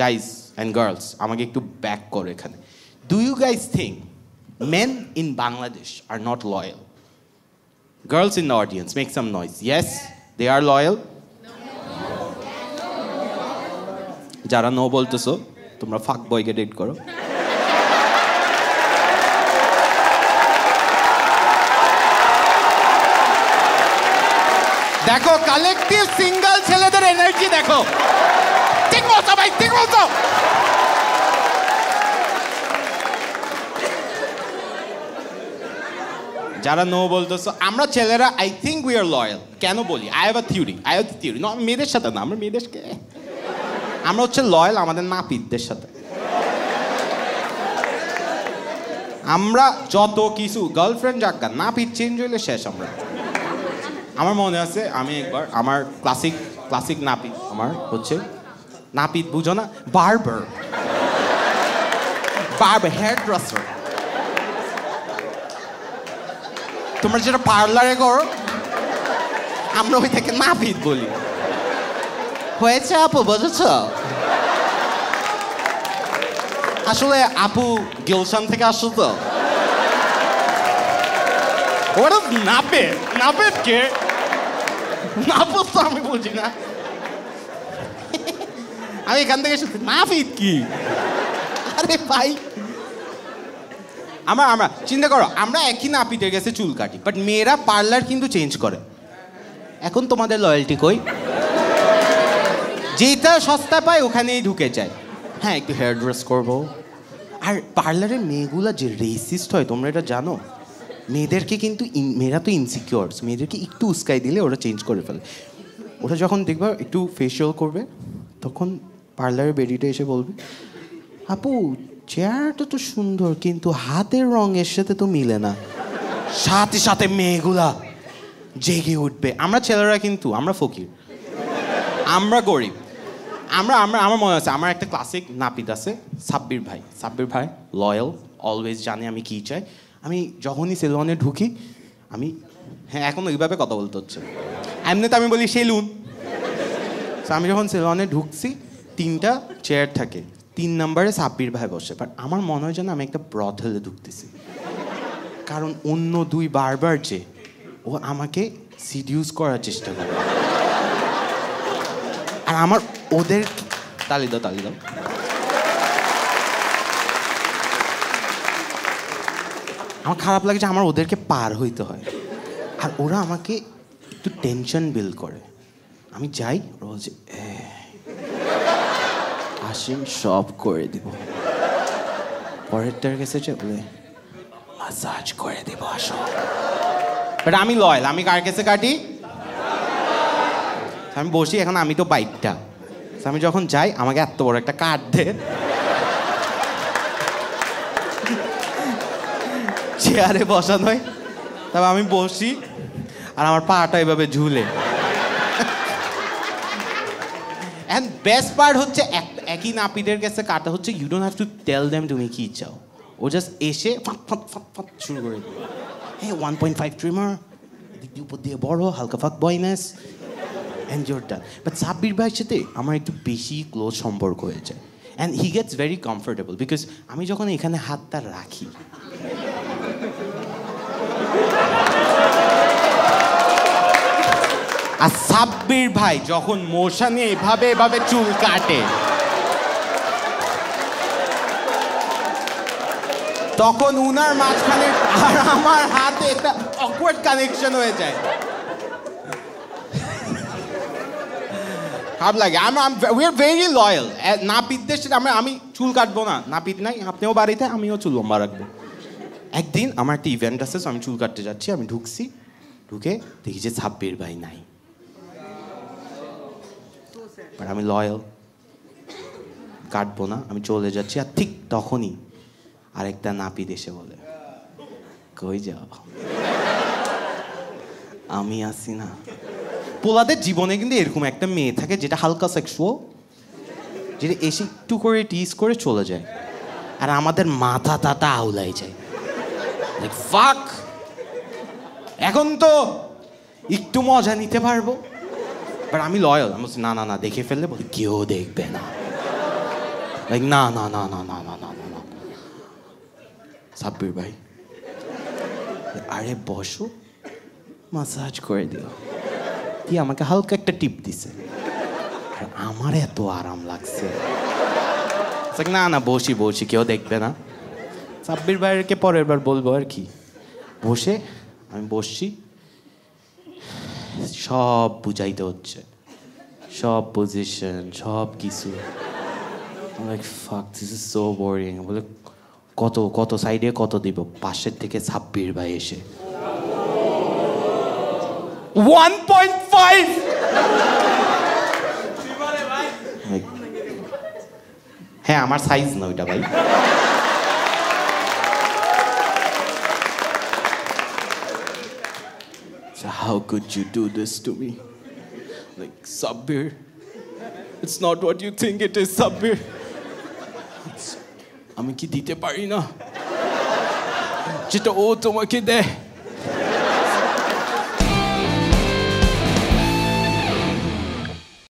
Guys and girls আমাকে একটু back করো এখানে। Do you guys think men in Bangladesh are not loyal girls in the audience make some noise yes they are loyal যারা no বলতেছো, তোমরা ফাক বয়কে ডেট করো। দেখো কালেকটিভ সিঙ্গেল ছেলেদের এনার্জি দেখো। ঠিক বলছো যারা নো বলতেছো আমরা ছেলেরা I think we are loyal কেন বলি? I have a theory I have theory না মেয়েদের সাথে না আমরা মেয়েদেরকে আমরা হচ্ছে লয়াল আমাদের নাপিতদের সাথে। আমরা যত কিছু গার্লফ্রেন্ড যাক গা, নাপিত চেঞ্জ হইলে শেষ আমরা। আমার মনে আছে আমি একবার আমার ক্লাসিক ক্লাসিক নাপিত আমার হচ্ছে নাপিত বুঝো না বারবার বারবার হেয়ার ড্রেসার তোমরা যেটা পার্লারে করো আমরা ওই থেকে নাপিত বলি। হয়েছে আপু বুঝেছ? আসলে আপু গিলশান থেকে আসছো তো। ওরা নাপে নাপে কে নাপত তো আমি বলছি না। আমি এখান থেকে নাপিত কি? আরে ভাই। আমরা আমরা, চিন্তা করো, আমরা একই নাপিতের কাছে চুল কাটি বাট মেয়েরা পার্লার কিন্তু চেঞ্জ করে। এখন তোমাদের লয়্যালটি কই? যেটা সস্তা পায় ওখানেই ঢুকে যায়। হ্যাঁ একটু হেয়ার ড্রেস করব। আর পার্লারের মেয়েগুলা যে রেসিস্ট হয়, তোমরা এটা জানো? মেয়েদেরকে কিন্তু মেয়েরা তো ইনসিকিওরস মেয়েদেরকে একটু উস্কাই দিলে ওরা চেঞ্জ করে ফেলে। ওরা যখন দেখবা একটু ফেসিয়াল করবে, তখন পার্লারের বেডিটা এসে বলবে, আপু, চেয়ারটা তো সুন্দর, কিন্তু হাতের রঙের সাথে তো মিলে না। সাথে সাথে মেয়েগুলা জেগে উঠবে। আমরা ছেলেরা কিন্তু, আমরা ফকির। আমরা গরিব। আমরা আমরা, আমার মনে আছে, আমার একটা ক্লাসিক নাপিত আছে, সাব্বির ভাই। সাব্বির ভাই লয়াল অলওয়েজ জানে আমি কী চাই। আমি যখনই সেলুনে ঢুকি, আমি হ্যাঁ এখন ওইভাবে কথা বলতে হচ্ছে। এমনিতে আমি বলি সেলুন। আমি যখন সেলুনে ঢুকছি তিনটা চেয়ার থাকে। তিন নম্বরে সাব্বির ভাই বসে। বাট আমার মনে হয় যেন আমি একটা ব্রথেলে ঢুকতেছি। কারণ অন্য দুই বারবার যে ও আমাকে সিডিউস করার চেষ্টা করে। আর আমার ওদের তালি দাও তালি দাও। আমার খারাপ লাগে যে আমার ওদেরকে পার হইতে হয়। আর ওরা আমাকে একটু টেনশন বিল করে। আমি যাই ওরা বলছে "এ, আসেন সব করে দিব। পরেরটার কাছে যে বলে মাসাজ করে দেবো আসো। বাট আমি লয়াল আমি কার কাছে কাটি? আমি বসি, এখন আমি তো বাইকটা আমি যখন যাই, আমাকে এত বড় একটা কার্ড দে। চেয়ারে বসানো হয়। তারপর আমি বসি, আর আমার পাটা এভাবে ঝুলে। অ্যান্ড বেস্ট পার্ট হচ্ছে এক- একই নাপিতের কাছে কাটা হচ্ছে you don't have to tell them তুমি কি চাও ও জাস্ট এসে ফাঁত ফাঁত ফাঁত ফাঁত শুরু করে দিবে হ্যাঁ ওয়ান পয়েন্ট ফাইভ ট্রিমার উপর দিয়ে বড়, হালকা fuck boyness and you're done but Sabbir ভাইয়ের সাথে আমার একটু বেশি ক্লোজ সম্পর্ক হয়ে যায়। And he gets very comfortable because আমি যখন এখানে হাতটা রাখি, আর সাব্বির ভাই যখন মোশা নিয়ে এভাবে এভাবে চুল কাটে তখন উনার মাঝখানে আর আমার হাতে একটা অকওয়ার্ড কানেকশন হয়ে যায়। খারাপ লাগে। আমি উই আর ভেরি লয়াল নাপিতদের সাথে আমরা আমি চুল কাটবো না। না নাপিত নাই। আপনিও বাড়িতে, আমিও চুল লম্বা রাখব। একদিন আমার একটা ইভেন্ট আছে আমি চুল কাটতে যাচ্ছি, আমি ঢুকছি। ঢুকে দেখি যে ছাব্বির ভাই নাই বাট আমি লয়াল কাটবো না। আমি চলে যাচ্ছি, আর ঠিক তখনই আরেকটা নাপিত এসে বলে, কই যাও? আমি আসি না। পোলাদের জীবনে কিন্তু এরকম একটা মেয়ে থাকে যেটা হালকা সেক্সুয়াল যেটা এসে একটু করে টিস করে চলে যায়। আর আমাদের মাথা তাতা আউলাই যায়। ফাক এখন তো একটু মজা নিতে পারব। বাট আমি লয়াল আমি বলছি, না না না, দেখে ফেললে বলি, কেউ দেখবে না। লাইক না না না না না না না না সাব্বির ভাই। আরে বসো মাসাজ করে দিও। দিয়ে আমাকে হালকা একটা টিপ দিছে? আর আমার এত আরাম লাগছে। It's না না, বসি বসি, কেউ দেখবে না। সাব্বির ভাইকে পরের বার বলব আর কি। বসে, আমি বসছি। সব বুঝাইতে হচ্ছে। সব পজিশন সব কিছু। ইজ সো বোরিং বলে কত কত সাইডে কত দিব? পাশের থেকে ছাব্বির ভাই এসে। হ্যাঁ আমার সাইজ না ওইটা ভাই। How could you do this to me like Sabbir it's not what you think it is Sabbir I'm gonna get it, but you know. Just the.